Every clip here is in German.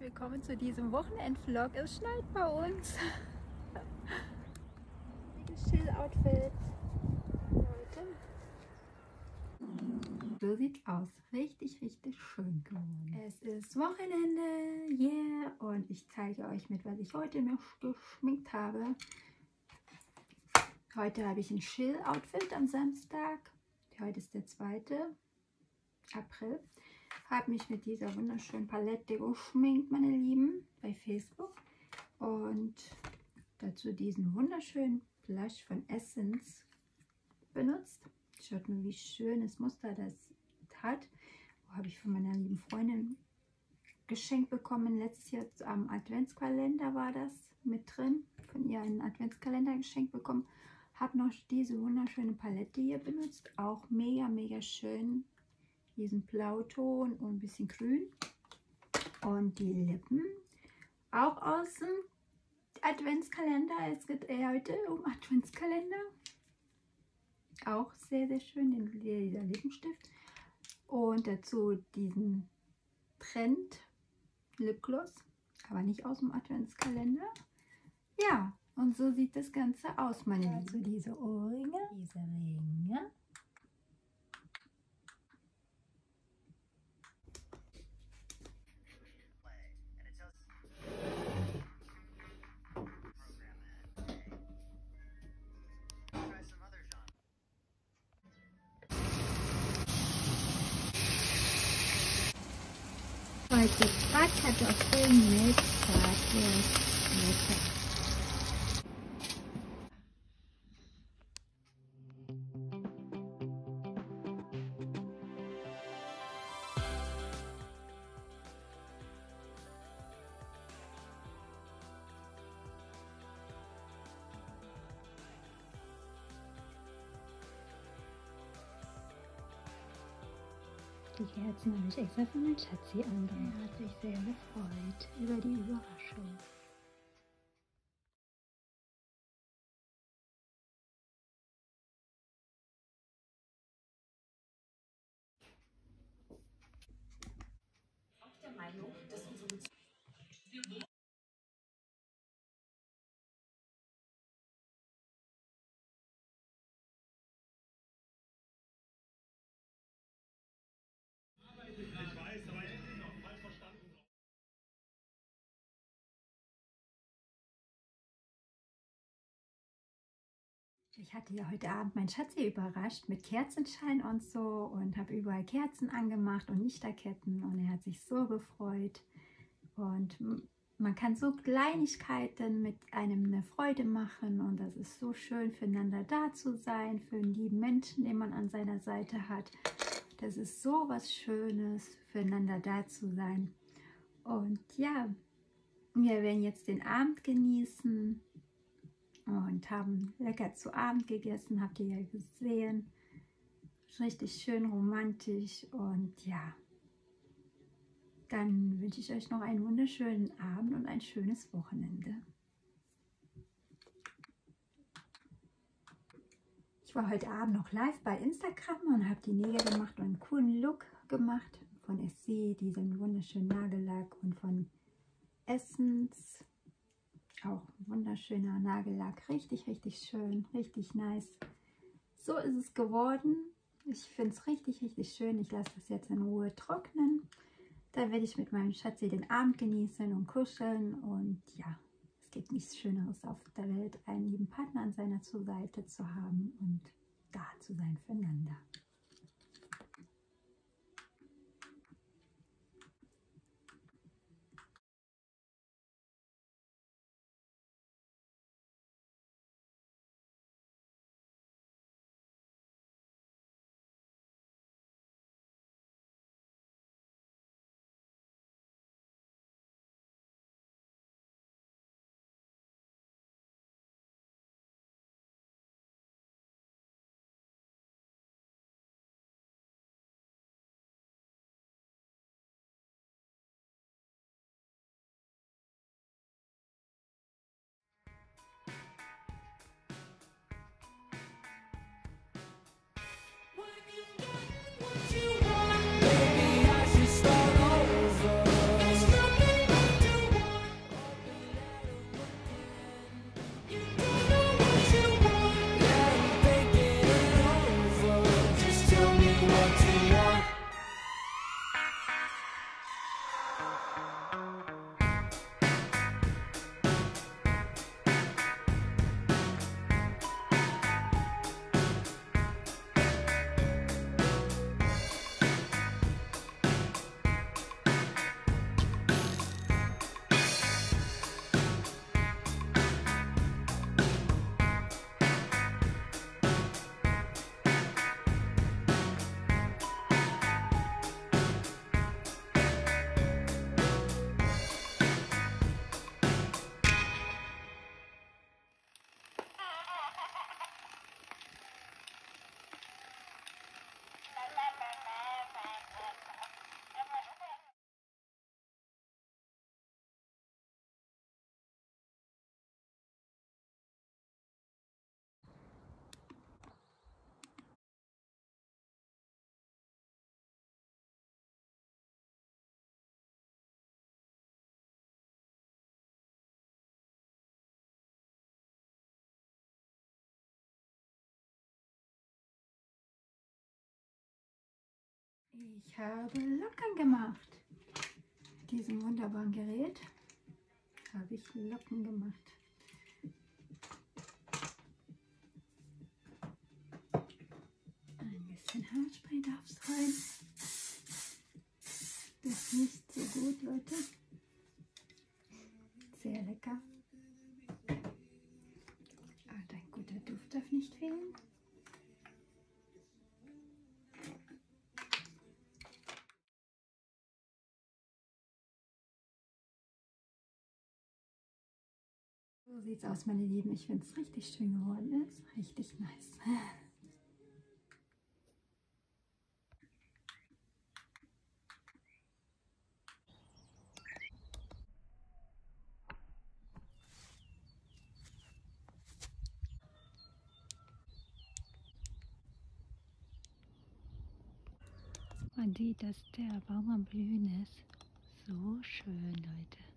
willkommen zu diesem Wochenendvlog. Es schneit bei uns. Chill-Outfit. So sieht's aus. Richtig, richtig schön geworden. Es ist Wochenende, yeah. Und ich zeige euch mit, was ich heute mir geschminkt habe. Heute habe ich ein Chill-Outfit am Samstag. Heute ist der 2. April habe mich mit dieser wunderschönen Palette geschminkt, meine Lieben, bei Facebook. Und dazu diesen wunderschönen Blush von Essence benutzt. Schaut mal, wie schönes Muster das hat. Habe ich von meiner lieben Freundin geschenkt bekommen. Letztes Jahr am Adventskalender war das mit drin. Von ihr einen Adventskalender geschenkt bekommen. Habe noch diese wunderschöne Palette hier benutzt. Auch mega, mega schön diesen Blauton und ein bisschen grün. Und die Lippen auch aus dem Adventskalender. Es geht heute um Adventskalender. Auch sehr, sehr schön, den, dieser Lippenstift. Und dazu diesen Trend Lipgloss, aber nicht aus dem Adventskalender. Ja, und so sieht das Ganze aus, meine Lieben. Also diese Ohrringe, diese Ringe. Heute Bratkartoffeln mit Bratwurst. Lecker. Die Kerzen habe ich extra von meinem Schatzi angemacht. Er hat sich sehr gefreut über die Überraschung. Ich hatte ja heute Abend meinen Schatzi überrascht mit Kerzenschein und so und habe überall Kerzen angemacht und Lichterketten und er hat sich so gefreut. Und man kann so Kleinigkeiten mit einem eine Freude machen und das ist so schön füreinander da zu sein, für einen lieben Menschen, den man an seiner Seite hat. Das ist so was Schönes, füreinander da zu sein. Und ja, wir werden jetzt den Abend genießen und haben lecker zu Abend gegessen, habt ihr ja gesehen. Richtig schön romantisch und ja, dann wünsche ich euch noch einen wunderschönen Abend und ein schönes Wochenende. Ich war heute Abend noch live bei Instagram und habe die Nägel gemacht und einen coolen Look gemacht von SC, diesen wunderschönen Nagellack und von Essence auch wunderschöner Nagellack. Richtig, richtig schön. Richtig nice. So ist es geworden. Ich finde es richtig, richtig schön. Ich lasse das jetzt in Ruhe trocknen. Da werde ich mit meinem Schatzi den Abend genießen und kuscheln. Und ja, es gibt nichts Schöneres auf der Welt, einen lieben Partner an seiner Seite zu haben und da zu sein füreinander. Ich habe Locken gemacht. Mit diesem wunderbaren Gerät habe ich Locken gemacht. Ein bisschen Haarspray darf es rein. Das ist nicht so gut, Leute. Sehr lecker. Und ein guter Duft darf nicht fehlen. So sieht es aus, meine Lieben. Ich finde es richtig schön geworden. Ist richtig nice. Man sieht, dass der Baum am Blühen ist. So schön, Leute.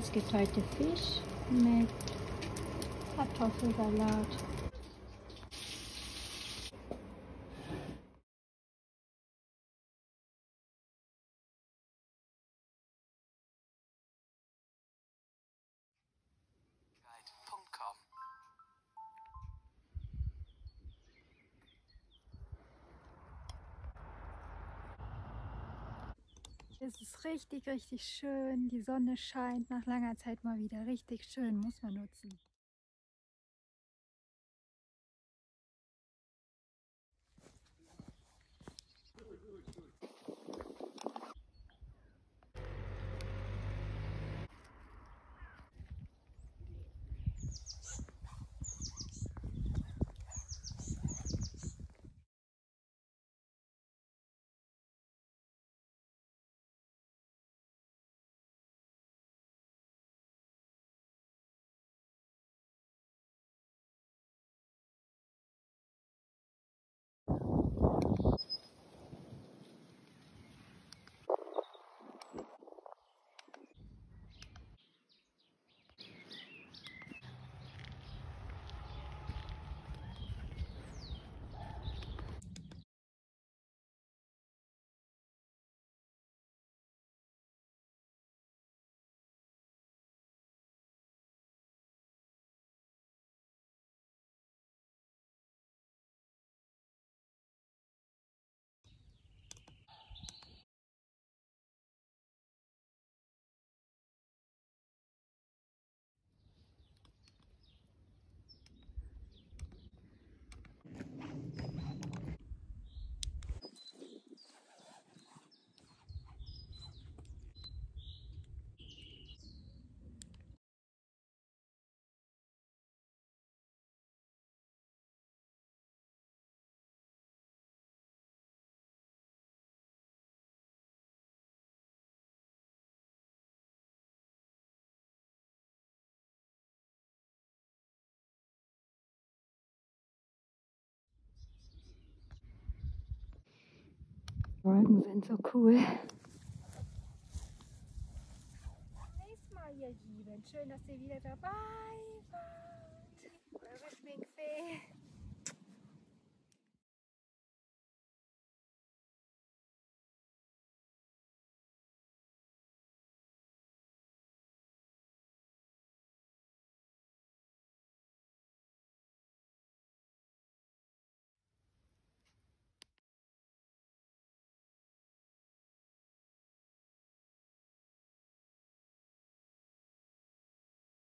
Es gibt heute Fisch mit Kartoffelsalat. Es ist richtig, richtig schön. Die Sonne scheint nach langer Zeit mal wieder. Richtig schön, muss man nutzen. Wolken sind so cool. Nächstes Mal, ihr Lieben. Schön, dass ihr wieder dabei wart. Eure Schminkfee.